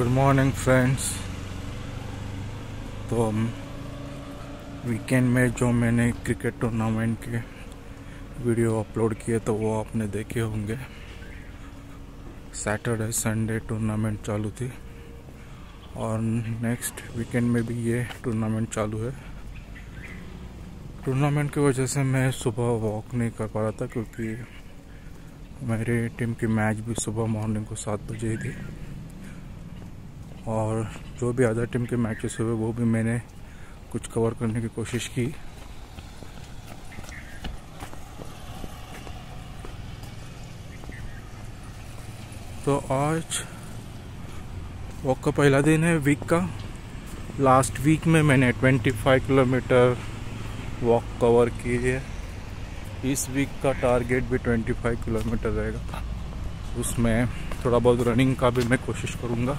Good morning friends तो weekend में जो मैंने क्रिकेट टूर्नामेंट के वीडियो अपलोड किए तो वो आपने देखे होंगे। सैटरडे संडे टूर्नामेंट चालू थी। और नेक्स्ट वीकेंड में भी ये टूर्नामेंट चालू है। टूर्नामेंट की वजह से मैं सुबह वॉक नहीं कर पा रहा था, क्योंकि मेरी टीम की मैच भी सुबह मॉर्निंग को सात बजे ही थी। और जो भी अदर टीम के मैचेस हुए, वो भी मैंने कुछ कवर करने की कोशिश की। तो आज वॉक का पहला दिन है वीक का। लास्ट वीक में मैंने 25 किलोमीटर वॉक कवर की है। इस वीक का टारगेट भी 25 किलोमीटर रहेगा। उसमें थोड़ा बहुत रनिंग का भी मैं कोशिश करूँगा।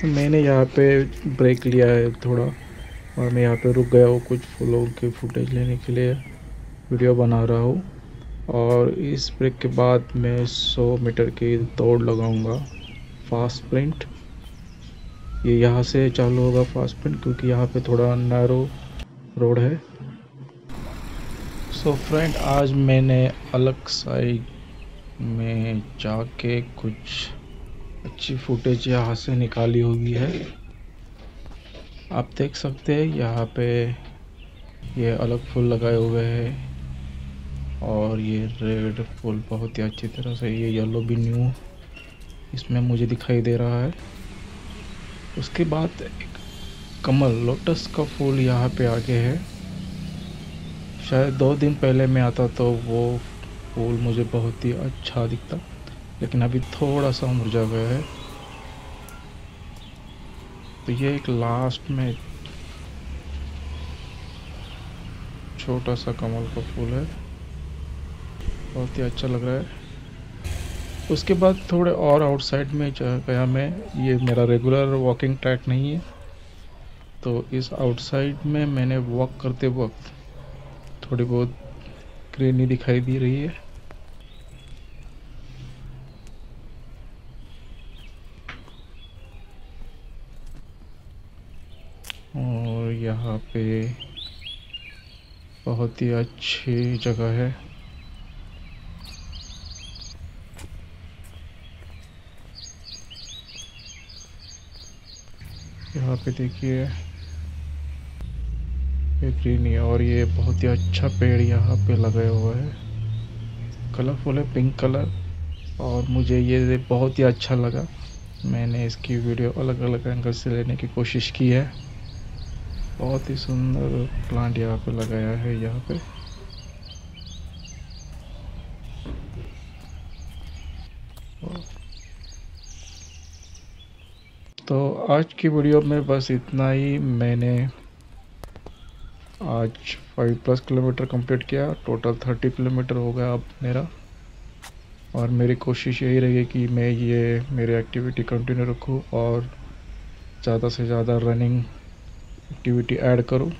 तो मैंने यहाँ पे ब्रेक लिया है थोड़ा और मैं यहाँ पे रुक गया हूँ कुछ फूलों के फुटेज लेने के लिए। वीडियो बना रहा हूँ और इस ब्रेक के बाद मैं 100 मीटर की दौड़ लगाऊँगा। फास्ट प्रिंट ये यहाँ से चालू होगा फास्ट प्रिंट क्योंकि यहाँ पे थोड़ा नैरो रोड है। सो so फ्रेंड आज मैंने अलग साइड में जाके कुछ अच्छी फुटेज यहाँ से निकाली हुई है। आप देख सकते हैं, यहाँ पे ये अलग फूल लगाए हुए हैं और ये रेड फूल बहुत ही अच्छी तरह से, ये येलो भी न्यू इसमें मुझे दिखाई दे रहा है। उसके बाद एक कमल लोटस का फूल यहाँ पे आगे है। शायद दो दिन पहले मैं आता तो वो फूल मुझे बहुत ही अच्छा दिखता। लेकिन अभी थोड़ा सा मुरझा गया है तो ये एक लास्ट में छोटा सा कमल का फूल है। बहुत ही अच्छा लग रहा है। उसके बाद थोड़े और आउटसाइड में गया मैं, ये मेरा रेगुलर वॉकिंग ट्रैक नहीं है। तो इस आउटसाइड में मैंने वॉक करते वक्त थोड़ी बहुत ग्रीनरी दिखाई दे रही है और यहाँ पे बहुत ही अच्छी जगह है। यहाँ पे देखिए, ये है और ये बहुत ही अच्छा पेड़ यहाँ पे लगाया हुआ है। कलरफुल है, पिंक कलर। और मुझे ये बहुत ही अच्छा लगा। मैंने इसकी वीडियो अलग अलग एंगल से लेने की कोशिश की है। बहुत ही सुंदर प्लांट यहाँ पे लगाया है, यहाँ पे। तो आज की वीडियो में बस इतना ही। मैंने आज फाइव प्लस किलोमीटर कंप्लीट किया टोटल थर्टी किलोमीटर हो गया अब मेरा। और मेरी कोशिश यही रहेगी कि मैं ये, मेरी एक्टिविटी कंटिन्यू रखूँ और ज़्यादा से ज़्यादा रनिंग एक्टिविटी ऐड करूँ।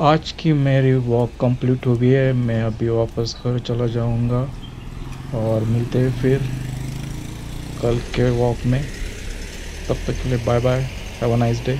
आज की मेरी वॉक कंप्लीट हो गई है। मैं अभी वापस घर चला जाऊँगा और मिलते हैं फिर कल के वॉक में। तब तक के लिए bye bye have a nice day